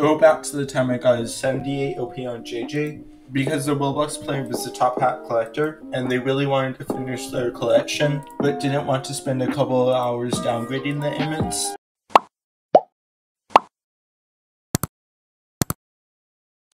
Throwback to the time I got his 78 OP on JJ because the Roblox player was the top hat collector and they really wanted to finish their collection but didn't want to spend a couple of hours downgrading the image.